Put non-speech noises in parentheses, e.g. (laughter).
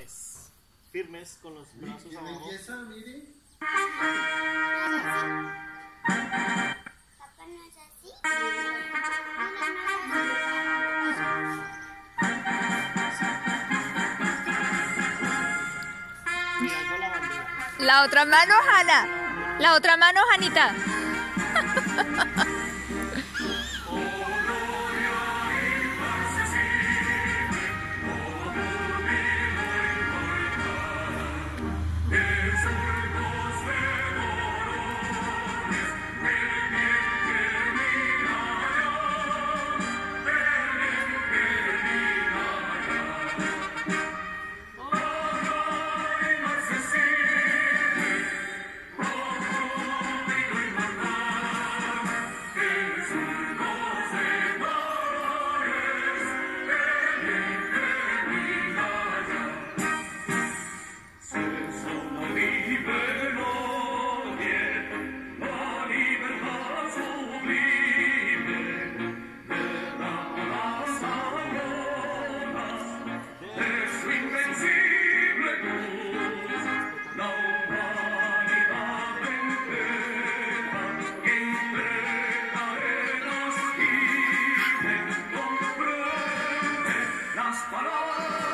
firmes. Firmes con los brazos ¿Quién abajo. empieza? Mire. Papá no es así. Mirando la bandera. La otra mano, Hanna. La otra mano, Janita. (laughs) Oh!